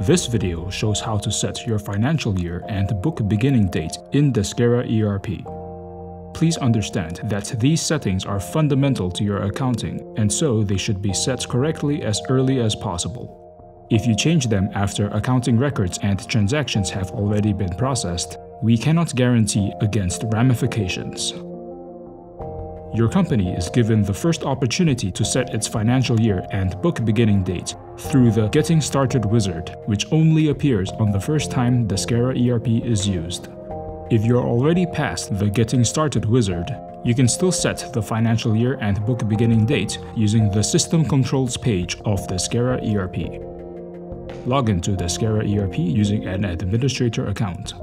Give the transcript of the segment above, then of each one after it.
This video shows how to set your financial year and book beginning date in Deskera ERP. Please understand that these settings are fundamental to your accounting, and so they should be set correctly as early as possible. If you change them after accounting records and transactions have already been processed, we cannot guarantee against ramifications. Your company is given the first opportunity to set its financial year and book beginning date through the Getting Started wizard, which only appears on the first time Deskera ERP is used. If you're already past the Getting Started wizard, you can still set the financial year and book beginning date using the System Controls page of Deskera ERP. Log into Deskera ERP using an administrator account.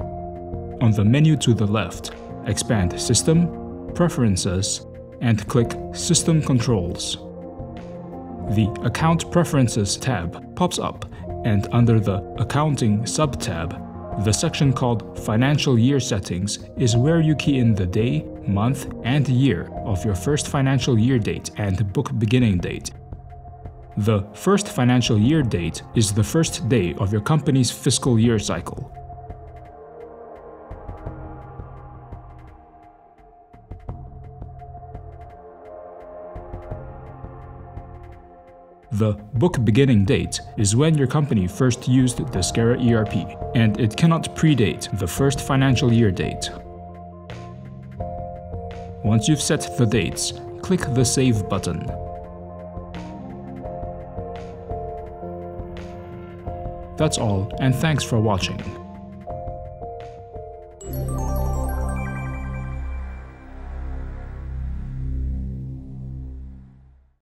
On the menu to the left, expand System, Preferences, and click System Controls. The Account Preferences tab pops up, and under the Accounting sub-tab, the section called Financial Year Settings is where you key in the day, month, and year of your first financial year date and book beginning date. The first financial year date is the first day of your company's fiscal year cycle. The book beginning date is when your company first used Deskera ERP, and it cannot predate the first financial year date. Once you've set the dates, click the Save button. That's all, and thanks for watching.